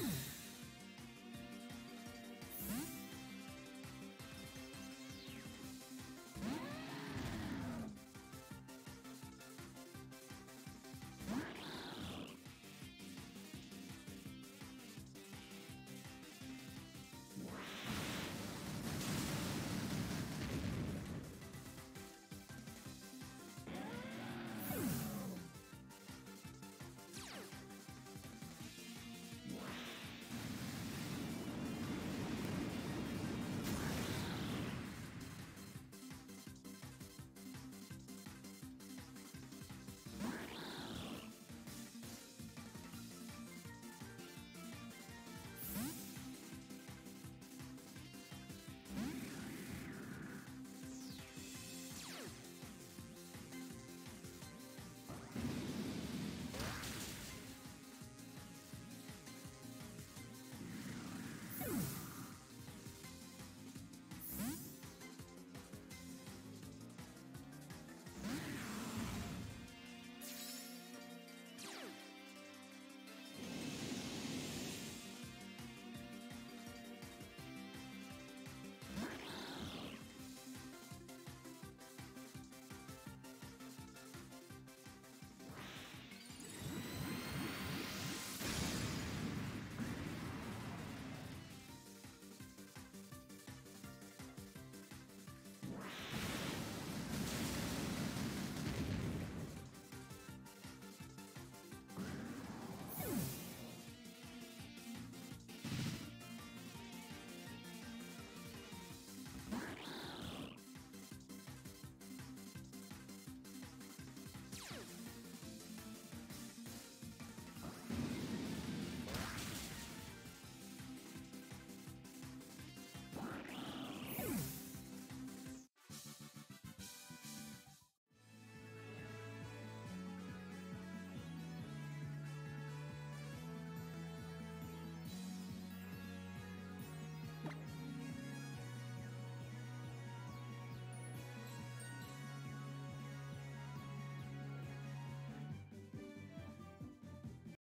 you